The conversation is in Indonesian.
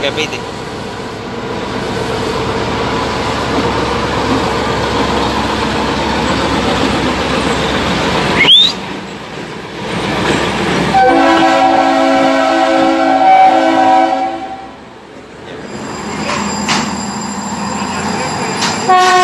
que pite. Bye.